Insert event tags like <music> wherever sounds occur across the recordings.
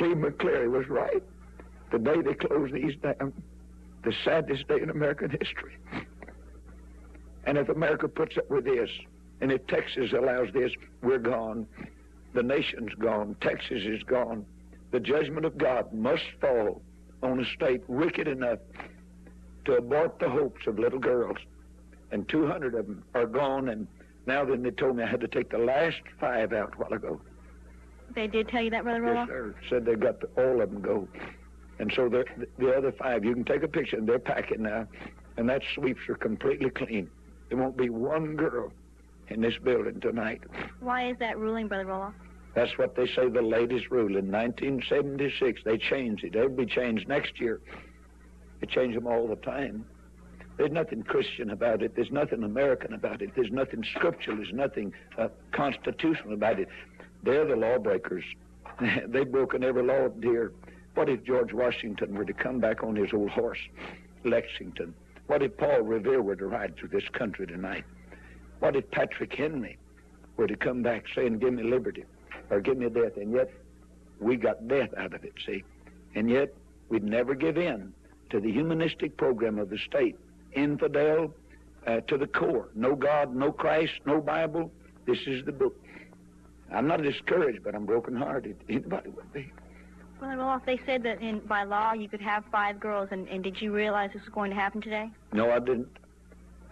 Cleveland Cleary was right. The day they closed these down, the saddest day in American history. And if America puts up with this, and if Texas allows this, we're gone. The nation's gone. Texas is gone. The judgment of God must fall on a state wicked enough to abort the hopes of little girls. And 200 of them are gone, and now then they told me I had to take the last five out a while ago. They did tell you that, Brother Roloff? Yes, sir. Said they got to, all of them go. And so the, the other five, you can take a picture, and they're packing now, and that sweeps are completely clean. There won't be one girl in this building tonight. Why is that ruling, Brother Roloff? That's what they say the latest rule. In 1976, they changed it. It'll be changed next year. They change them all the time. There's nothing Christian about it. There's nothing American about it. There's nothing scriptural. There's nothing uh, constitutional about it. They're the lawbreakers. <laughs> They've broken every law, dear. What if George Washington were to come back on his old horse, Lexington? What if Paul Revere were to ride through this country tonight? What if Patrick Henry were to come back saying, give me liberty or give me death? And yet we got death out of it, see? And yet we'd never give in to the humanistic program of the state. Infidel uh, to the core. No God, no Christ, no Bible. This is the book. I'm not discouraged, but I'm brokenhearted. Anybody would be. Well, they said that in by law you could have five girls, and, and did you realize this was going to happen today? No, I didn't.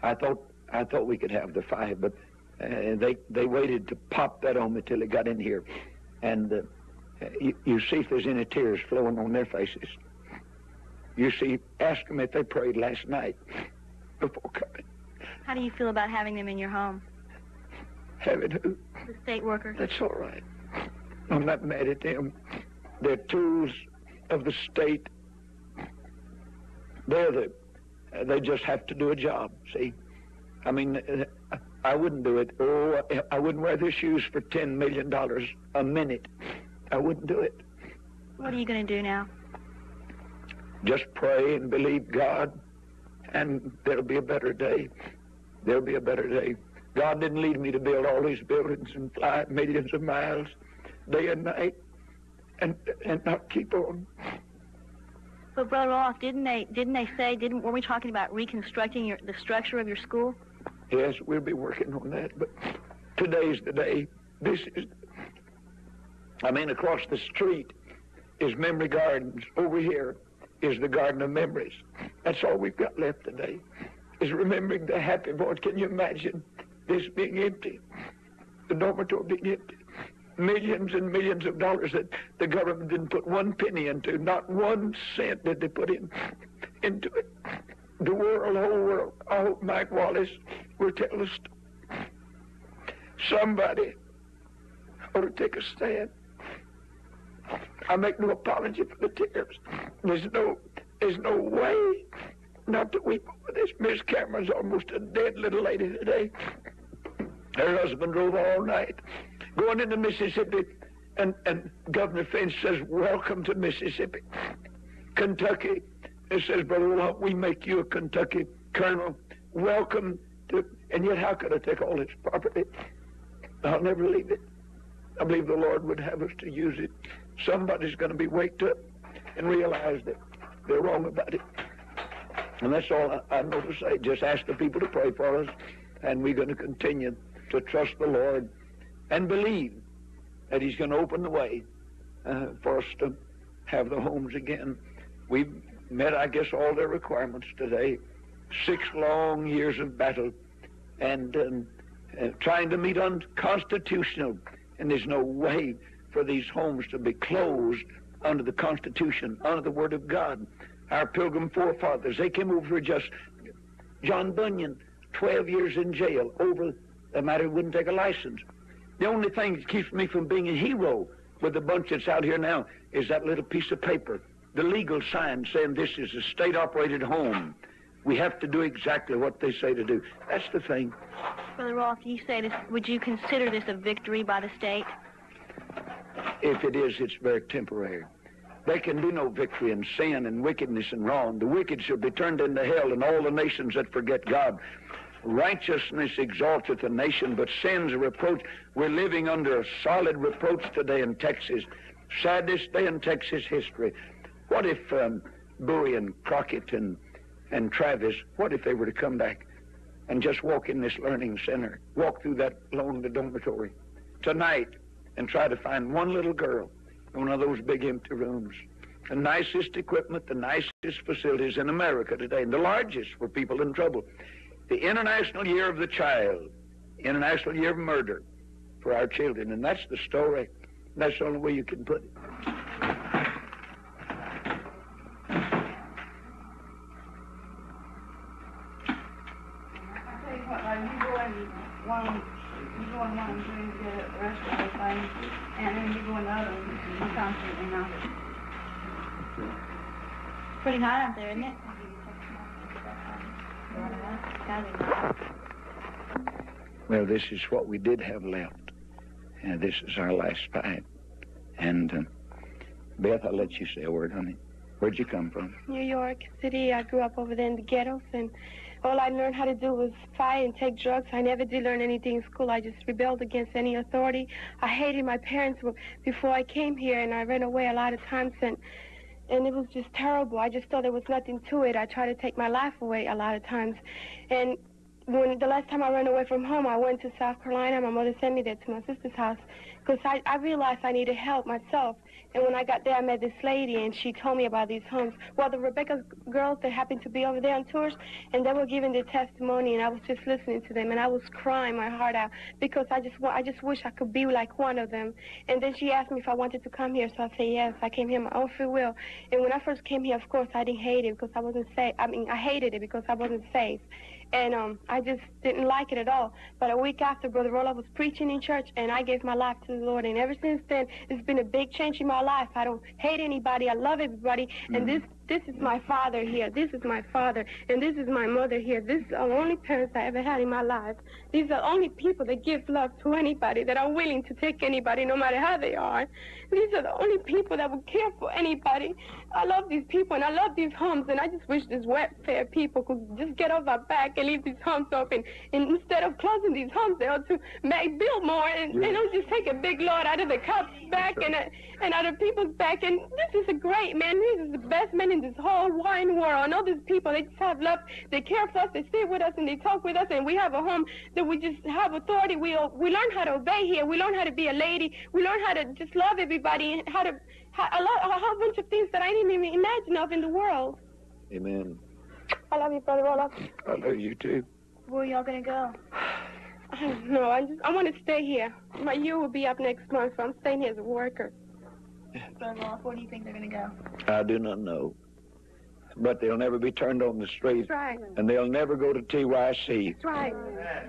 I thought I thought we could have the five, but uh, they they waited to pop that on me till it got in here, and uh, you, you see if there's any tears flowing on their faces. You see, ask them if they prayed last night before coming. How do you feel about having them in your home, Having who? the state workers? That's all right. I'm not mad at them. They're tools of the state. They're the. uh, They just have to do a job. See, I mean, uh, I wouldn't do it. Oh, I wouldn't wear their shoes for ten million dollars a minute. I wouldn't do it. What are you going to do now? Just pray and believe God, and there'll be a better day. There'll be a better day. God didn't lead me to build all these buildings and fly millions of miles, day and night, and and not keep on. But Brother Roloff, didn't they didn't they say didn't were we talking about reconstructing your the structure of your school? Yes, we'll be working on that, but today's the day. This is. I mean, across the street is Memory Gardens. Over here is the Garden of Memories. That's all we've got left today. Is remembering the happy boys. Can you imagine this being empty? The dormitory being empty. Millions and millions of dollars that the government didn't put one penny into. Not one cent did they put in into it. The world, the whole world. I hope Mike Wallace will tell us. Somebody ought to take a stand. I make no apology for the tears. There's no, there's no way not to weep over this. Miss Cameron's almost a dead little lady today. Her husband drove all night, going into Mississippi, and, and Governor Finch says, welcome to Mississippi. Kentucky, it says, Brother Walt, we make you a Kentucky colonel. Welcome to, and yet how could I take all this property? I'll never leave it. I believe the Lord would have us to use it. Somebody's going to be waked up and realize that they're wrong about it. And that's all I, I know to say. Just ask the people to pray for us, and we're going to continue to trust the Lord and believe that He's going to open the way uh, for us to have the homes again. We've met, I guess, all their requirements today. Six long years of battle and um, uh, trying to meet unconstitutional, and there's no way for these homes to be closed under the Constitution, under the Word of God. Our pilgrim forefathers, they came over just John Bunyan, 12 years in jail over the matter wouldn't take a license. The only thing that keeps me from being a hero with the bunch that's out here now is that little piece of paper, the legal sign saying this is a state-operated home. We have to do exactly what they say to do. That's the thing. Brother Roloff, you say this. Would you consider this a victory by the state? If it is, it's very temporary. There can be no victory in sin and wickedness and wrong. The wicked shall be turned into hell, and all the nations that forget God. Righteousness exalteth a nation, but sin's a reproach. We're living under a solid reproach today in Texas. Saddest day in Texas history. What if um, Bowie and Crockett and, and Travis, what if they were to come back and just walk in this learning center, walk through that lonely dormitory tonight and try to find one little girl in one of those big empty rooms? The nicest equipment, the nicest facilities in America today, and the largest for people in trouble. The International Year of the Child, International Year of Murder for our children, and that's the story. That's the only way you can put it. I tell you what, like you go in one, you go in one room get the rest of the things, and then you go in the other and you constantly not. Pretty hot out there, isn't it? Well, this is what we did have left. And this is our last fight. And uh, Beth, I'll let you say a word, honey. Where'd you come from? New York City. I grew up over there in the ghettos, and all I learned how to do was fight and take drugs. I never did learn anything in school. I just rebelled against any authority. I hated my parents before I came here, and I ran away a lot of times, and and it was just terrible. I just thought there was nothing to it. I tried to take my life away a lot of times, and when the last time I ran away from home, I went to South Carolina. My mother sent me there to my sister's house because I, I realized I needed help myself. And when I got there, I met this lady, and she told me about these homes. Well, the Rebekah girls, that happened to be over there on tours, and they were giving their testimony, and I was just listening to them, and I was crying my heart out because I just, I just wish I could be like one of them. And then she asked me if I wanted to come here, so I said yes. I came here my own free will. And when I first came here, of course, I didn't hate it because I wasn't safe. I mean, I hated it because I wasn't safe. And um, I just didn't like it at all. But a week after, Brother Roloff was preaching in church, and I gave my life to the Lord. And ever since then, it's been a big change in my life. I don't hate anybody. I love everybody. And this this is my father here. This is my father. And this is my mother here. This is the only parents I ever had in my life. These are the only people that give love to anybody, that are willing to take anybody, no matter how they are. These are the only people that will care for anybody. I love these people, and I love these homes, and I just wish these welfare people could just get off our back and leave these homes open. And instead of closing these homes, they ought to make build more, and, and don't just take a big load out of the cops' back and, and out of people's back. And this is a great man. This is the best man in this whole wine world. And all these people, they just have love. They care for us. They sit with us, and they talk with us, and we have a home that we just have authority. We we learn how to obey here. We learn how to be a lady. We learn how to just love everybody and how to how, a lot a whole bunch of things that I didn't even imagine of in the world. Amen. I love you, brother Roloff. I love you too. Where are y'all gonna go? I don't know. I just I want to stay here. My year will be up next month, so I'm staying here as a worker. Brother Roloff, where do you think they're gonna go? I do not know. But they'll never be turned on the street, That's right. and they'll never go to TYC. That's right.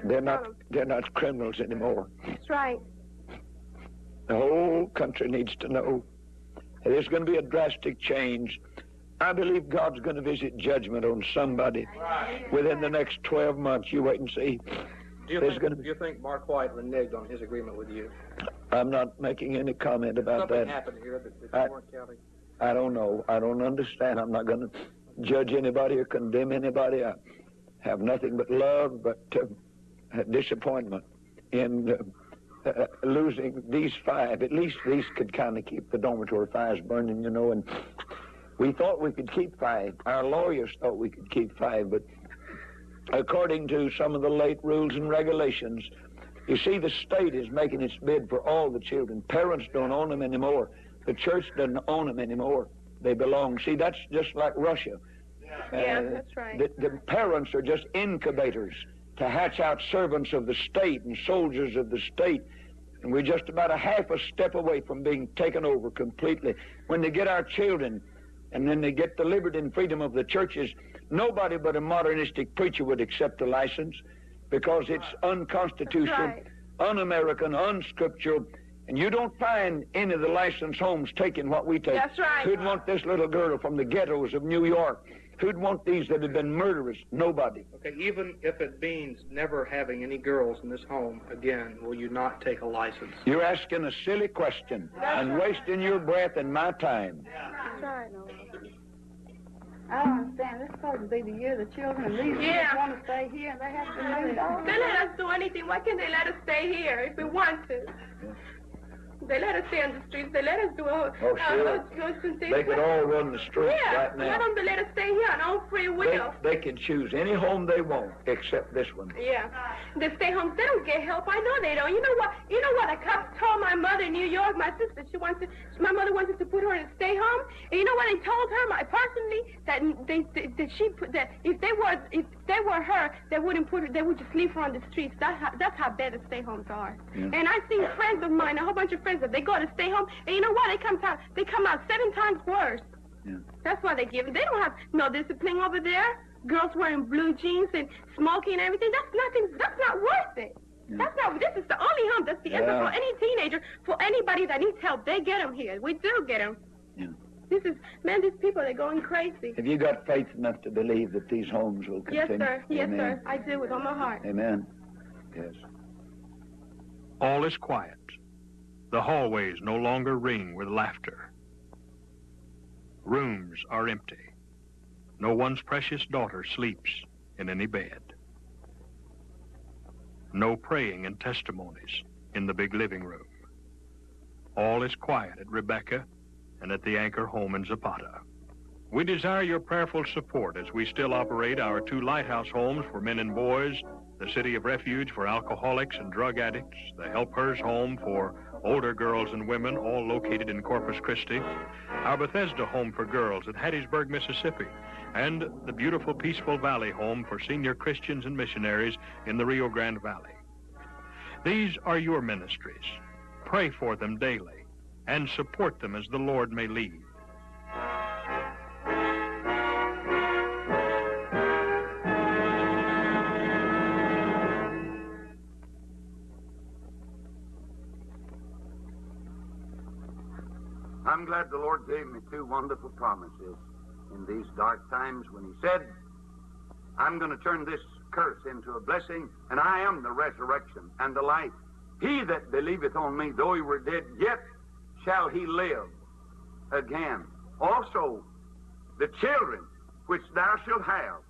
They're not they're not criminals anymore. That's right. The whole country needs to know there's going to be a drastic change. I believe God's going to visit judgment on somebody within the next 12 months. You wait and see. Do you, There's think, gonna be- do you think Mark White reneged on his agreement with you? I'm not making any comment about Something that. happened here that, that I- you weren't counting. I don't know. I don't understand. I'm not going to judge anybody or condemn anybody. I have nothing but love, but uh, disappointment in uh, uh, losing these five. At least these could kind of keep the dormitory fires burning, you know. And we thought we could keep five. Our lawyers thought we could keep five, but according to some of the late rules and regulations, you see, the state is making its bid for all the children. Parents don't own them anymore. The church doesn't own them anymore. They belong. See, that's just like Russia. Yeah, Uh, that's right. The, the parents are just incubators to hatch out servants of the state and soldiers of the state. And we're just about a half a step away from being taken over completely. When they get our children and then they get the liberty and freedom of the churches, nobody but a modernistic preacher would accept the license because it's unconstitutional, right. un-American, unscriptural. And you don't find any of the licensed homes taking what we take. That's right. Who'd want this little girl from the ghettos of New York? Who'd want these that have been murderers? Nobody. Okay, even if it means never having any girls in this home again, will you not take a license? You're asking a silly question and wasting your breath and my time. That's right. I don't understand. This supposed to be the year the children, and these Yeah. kids want to stay here, and they have to do it all. They let us do anything. Why can't they let us stay here if we want to? They let us stay on the streets. They let us do all, Oh, uh, sure. those, those things. They could all run the streets yeah, right now. let them to let us stay here on our free will. they they, can choose any home they want except this one. Yeah. The stay homes, they don't get help. I know they don't. You know what? You know what? The cops told my mother in New York, my sister, she wants to, my mother wanted to put her in a stay home. And you know what they told her, my, personally, that they, that, that she put, that if they were, if they were her, they wouldn't put her, they would just leave her on the streets. That's how, that's how bad the stay homes are. Yeah. And I've seen friends of mine, a whole bunch of friends, that they go to stay home, and you know what? They come out, they come out seven times worse. Yeah. That's why they give it. They don't have no discipline over there. Girls wearing blue jeans and smoking and everything. That's nothing. That's not worth it. Yeah. That's not. This is the only home. That's the answer for any teenager. For anybody that needs help, they get them here. We do get them. Yeah. This is man. These people—they're going crazy. Have you got faith enough to believe that these homes will continue? Yes, continue? sir. Yes, Amen. sir. I do with all my heart. Amen. Yes. All is quiet. The hallways no longer ring with laughter. Rooms are empty. No one's precious daughter sleeps in any bed. No praying and testimonies in the big living room. All is quiet at Rebekah and at the Anchor home in Zapata. We desire your prayerful support as we still operate our two lighthouse homes for men and boys, the City of Refuge for alcoholics and drug addicts, the Help Hers home for older girls and women, all located in Corpus Christi, our Bethesda home for girls at Hattiesburg, Mississippi, and the beautiful Peaceful Valley home for senior Christians and missionaries in the Rio Grande Valley. These are your ministries. Pray for them daily and support them as the Lord may lead. I'm glad the Lord gave me two wonderful promises in these dark times when He said, I'm going to turn this curse into a blessing, and I am the resurrection and the life. He that believeth on me, though he were dead, yet shall he live again. Also, the children which thou shalt have,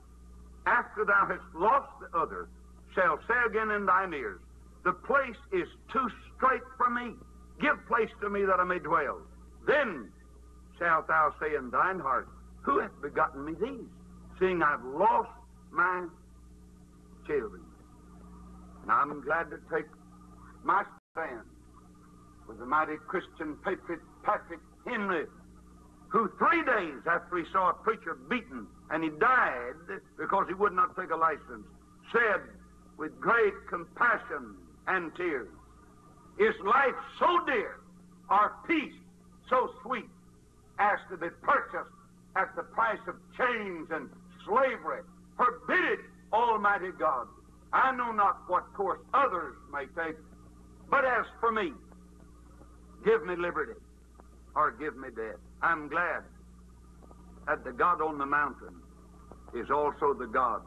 after thou hast lost the other, shall say again in thine ears, The place is too strait for me. Give place to me that I may dwell. Then shalt thou say in thine heart, Who hath begotten me these? Seeing I've lost my children. And I'm glad to take my stand with the mighty Christian patriot Patrick Henry, who three days after he saw a preacher beaten and he died because he would not take a license, said with great compassion and tears, Is life so dear, or peace so sweet, as to be purchased at the price of chains and slavery? Forbid it, Almighty God. I know not what course others may take, but as for me, give me liberty or give me death. I'm glad that the God on the mountain is also the God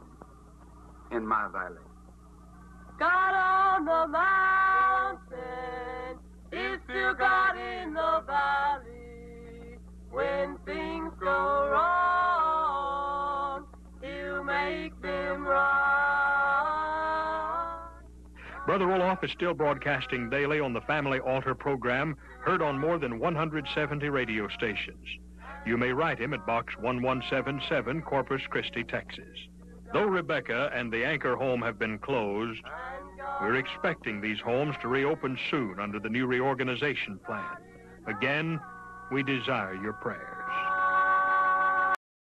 in my valley. God on the mountain is still God in the valley. When things go wrong, He'll make them right. Brother Roloff is still broadcasting daily on the Family Altar program, heard on more than 170 radio stations. You may write him at Box 1177, Corpus Christi, Texas. Though Rebekah and the Anchor home have been closed, we're expecting these homes to reopen soon under the new reorganization plan. Again, we desire your prayers.